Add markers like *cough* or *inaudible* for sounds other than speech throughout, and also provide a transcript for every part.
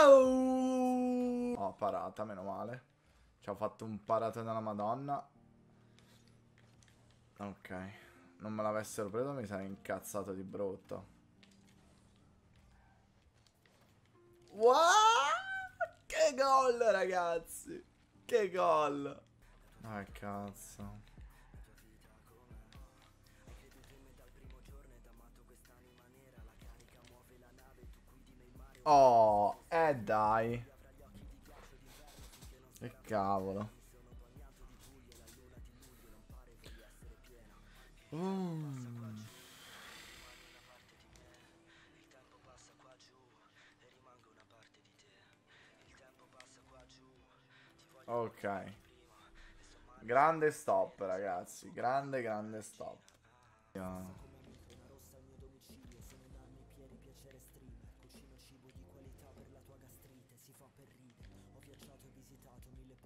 Au! Oh, parata, meno male. Ci ho fatto un parato della madonna. Ok. Non me l'avessero preso mi sarei incazzato di brutto. Wow! Che gol, ragazzi! Che gol! Ah, cazzo. Oh, eh dai. Che cavolo. Mm. Ok. Grande stop, ragazzi. Grande, grande stop. Yeah.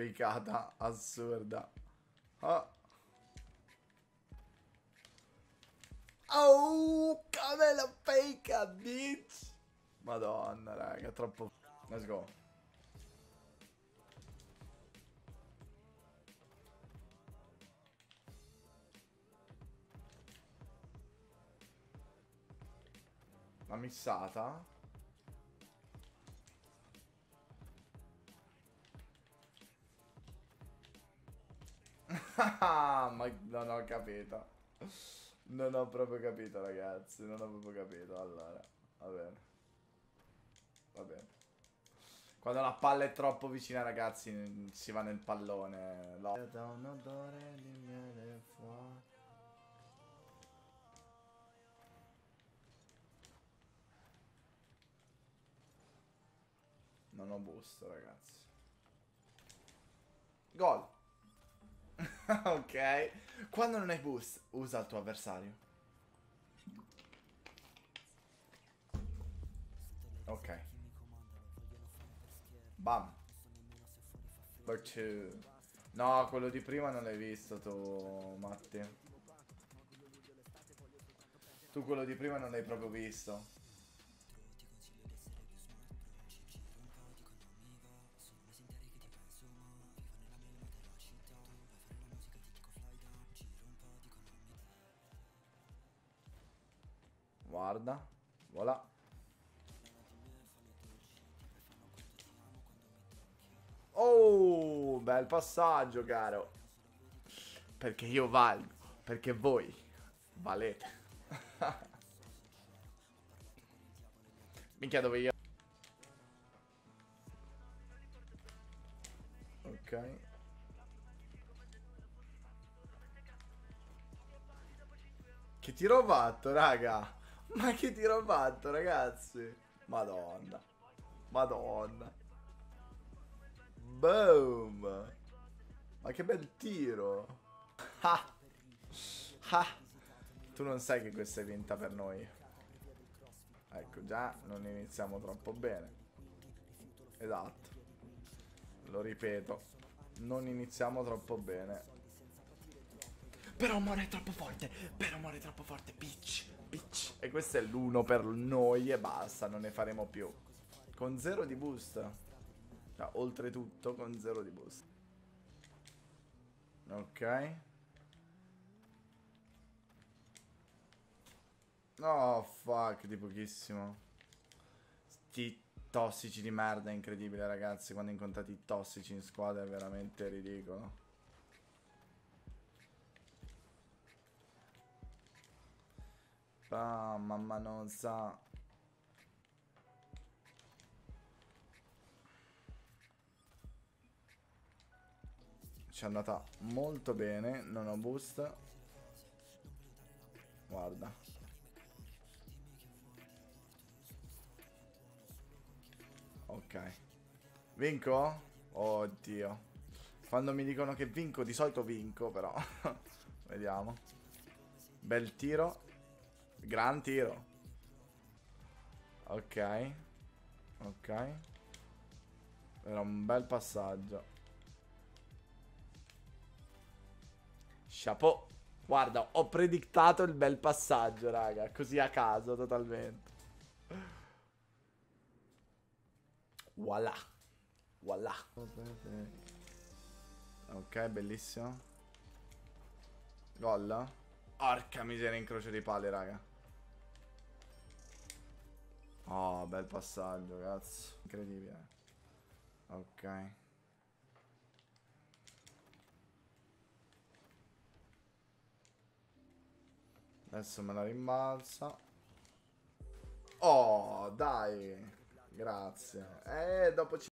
Figata assurda. Oh. Oh, come la fake bitch. Madonna, raga, troppo. Let's go. La missata? Ma non ho capito. Non ho proprio capito, ragazzi. Non ho proprio capito. Allora, va bene. Va bene. Quando la palla è troppo vicina, ragazzi, si va nel pallone. No. Da un odore di miele fuori. Non ho busto, ragazzi. Gol. *laughs* ok. Quando non hai boost, usa il tuo avversario. Ok. Bam. Per two. No, quello di prima non l'hai visto tu, Matti. Tu quello di prima non l'hai proprio visto. Guarda. Voilà. Oh, bel passaggio, caro. Perché io valgo. Perché voi valete. *laughs* Minchia dove io... Ok. Che tiro ho fatto, raga? Ma che tiro ho fatto, ragazzi? Madonna. Madonna. Boom. Ma che bel tiro. Ah. Ah. Tu non sai che questa è vinta per noi. Ecco, già non iniziamo troppo bene. Esatto. Lo ripeto. Non iniziamo troppo bene. Però muore troppo forte. Però muore troppo forte, bitch bitch. E questo è l'uno per noi e basta, non ne faremo più. Con zero di boost. Cioè, oltretutto con zero di boost. Ok. Oh, fuck, di pochissimo. Sti tossici di merda, incredibile, ragazzi. Quando incontrate i tossici in squadra è veramente ridicolo. Ah, mamma non sa. Ci è andata molto bene. Non ho boost. Guarda. Ok. Vinco? Oddio. Quando mi dicono che vinco, di solito vinco, però. *laughs* Vediamo. Bel tiro. Gran tiro. Ok. Ok. Era un bel passaggio. Chapeau. Guarda, ho predictato il bel passaggio, raga. Così a caso, totalmente. Voilà. Voilà. Ok, bellissimo. Gol. Porca miseria, incrocio di palle, raga. Oh, bel passaggio, cazzo. Incredibile. Ok. Adesso me la rimbalza. Oh, dai. Grazie. Eh, dopo ci